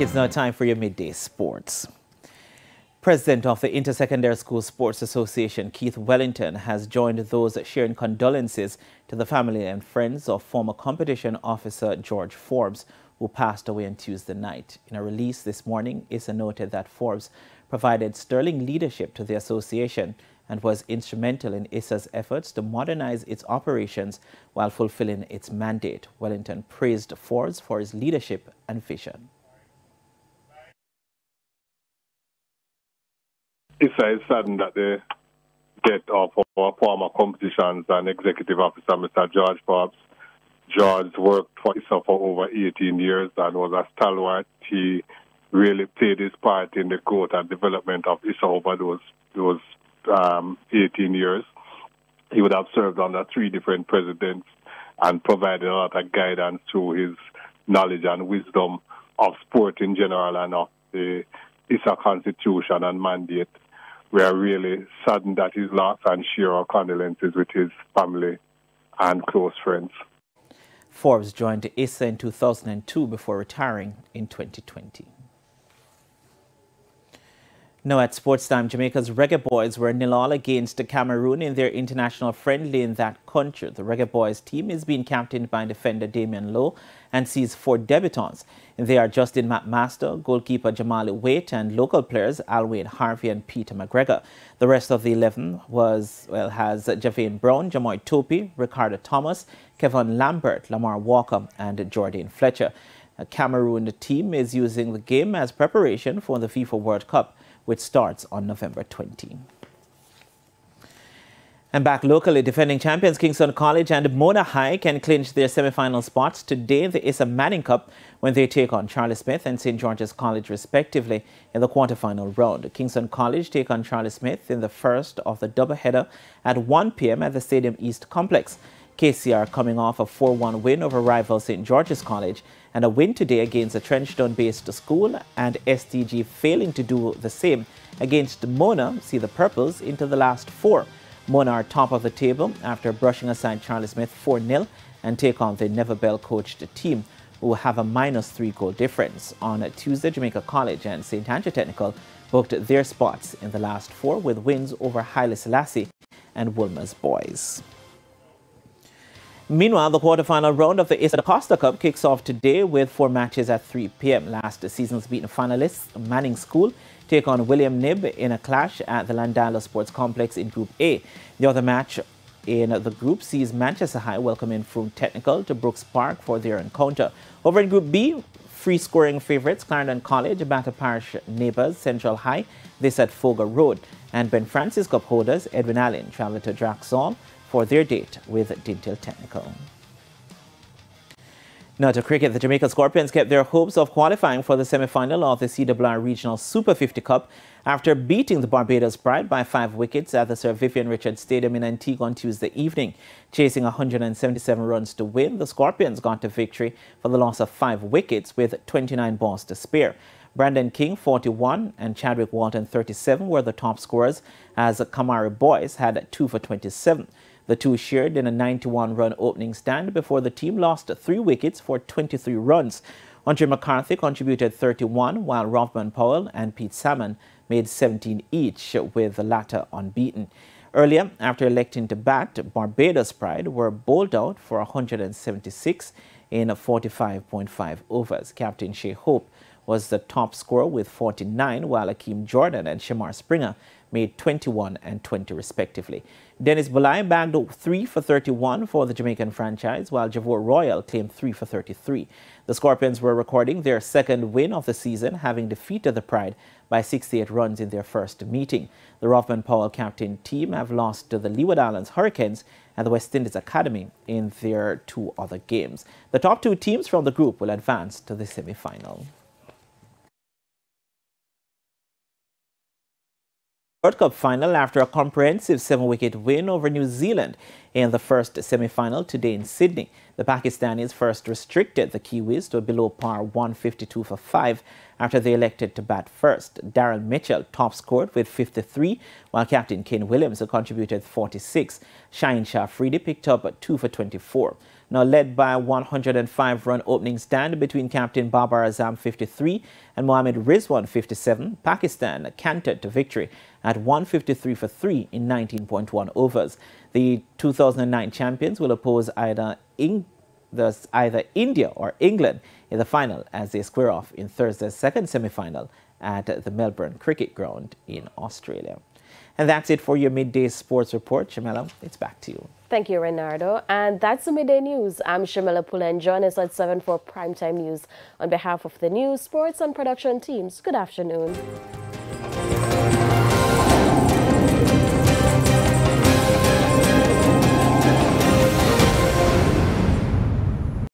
It's now time for your midday sports. President of the Intersecondary School Sports Association, Keith Wellington, has joined those sharing condolences to the family and friends of former competition officer George Forbes, who passed away on Tuesday night. In a release this morning, ISSA noted that Forbes provided sterling leadership to the association and was instrumental in ISSA's efforts to modernize its operations while fulfilling its mandate. Wellington praised Forbes for his leadership and vision. ISSA is saddened that the death of our former competitions and executive officer, Mr. George Forbes. George worked for ISSA for over 18 years and was a stalwart. He really played his part in the growth and development of ISSA over those, those um, 18 years. He would have served under three different presidents and provided a lot of guidance through his knowledge and wisdom of sport in general and of the ISSA constitution and mandate. We are really saddened at his loss and share our condolences with his family and close friends. Forbes joined ISSA in 2002 before retiring in 2020. Now at Sports Time, Jamaica's Reggae Boys were nil-all against Cameroon in their international friendly in that country. The Reggae Boys team is being captained by defender Damion Lowe and sees four debutants. They are Justin McMaster, goalkeeper Jamali Waite, and local players Alwyn Harvey and Peter McGregor. The rest of the 11 was, well, has Javane Brown, Jamoy Topey, Ricardo Thomas, Kevin Lambert, Lamar Walker, and Jordan Fletcher. A Cameroon team is using the game as preparation for the FIFA World Cup which starts on November 20. And back locally, defending champions Kingston College and Mona High can clinch their semi-final spots today in the ISSA Manning Cup when they take on Charlie Smith and St. George's College respectively in the quarterfinal round. Kingston College take on Charlie Smith in the first of the doubleheader at 1 p.m. at the Stadium East Complex. KCR coming off a 4-1 win over rival St. George's College and a win today against a Trenchtown-based school and STG failing to do the same against Mona see the Purples into the last four. Mona are top of the table after brushing aside Charlie Smith 4-0 and take on the Neville Bell coached team who have a minus three goal difference. On Tuesday, Jamaica College and St. Andrew Technical booked their spots in the last four with wins over Haile Selassie and Wolmer's boys. Meanwhile, the quarterfinal round of the ISSA Costa Cup kicks off today with four matches at 3 p.m. Last season's beaten finalists, Manning School, take on William Knibb in a clash at the Llandilo Sports Complex in Group A. The other match in the group sees Manchester High welcoming Frome Technical to Brooks Park for their encounter. Over in Group B, free-scoring favourites Clarendon College battle parish neighbours Central High, this at Foga Road. And Ben Francis Cup holders Edwin Allen travel to Draxall for their date with Dinthill Technical. Now to cricket, the Jamaica Scorpions kept their hopes of qualifying for the semi-final of the CWR Regional Super 50 Cup after beating the Barbados Pride by five wickets at the Sir Vivian Richards Stadium in Antigua on Tuesday evening. Chasing 177 runs to win, the Scorpions got to victory for the loss of five wickets with 29 balls to spare. Brandon King, 41, and Chadwick Walton, 37, were the top scorers as Kamari Boyce had 2 for 27. The two shared in a 91-run opening stand before the team lost three wickets for 23 runs. Andre McCarthy contributed 31, while Rovman Powell and Peat Salmon made 17 each, with the latter unbeaten. Earlier, after electing to bat, Barbados Pride were bowled out for 176 in 45.5 overs. Captain Shai Hope was the top scorer with 49, while Akeem Jordan and Shamar Springer made 21 and 20 respectively. Dennis Bulli bagged 3 for 31 for the Jamaican franchise, while Jeavor Royal claimed 3 for 33. The Scorpions were recording their second win of the season, having defeated the Pride by 68 runs in their first meeting. The Rovman Powell captain team have lost to the Leeward Islands Hurricanes and the West Indies Academy in their two other games. The top two teams from the group will advance to the semi-final. World Cup final after a comprehensive seven-wicket win over New Zealand in the first semi-final today in Sydney. The Pakistanis first restricted the Kiwis to a below par 152 for 5 after they elected to bat first. Daryl Mitchell top scored with 53, while captain Kane Williams, contributed 46. Shaheen Shah picked up 2 for 24. Now led by a 105-run opening stand between captain Babar Azam 53 and Mohammad Rizwan 57, Pakistan cantered to victory at 153 for 3 in 19.1 overs. The 2009 champions will oppose either, in, either India or England in the final as they square off in Thursday's second semi-final at the Melbourne Cricket Ground in Australia. And that's it for your midday sports report. Shamela, it's back to you. Thank you, Renardo. And that's the midday news. I'm Shamela Pullen. Join us at 7 for primetime news. On behalf of the news, sports, and production teams, good afternoon.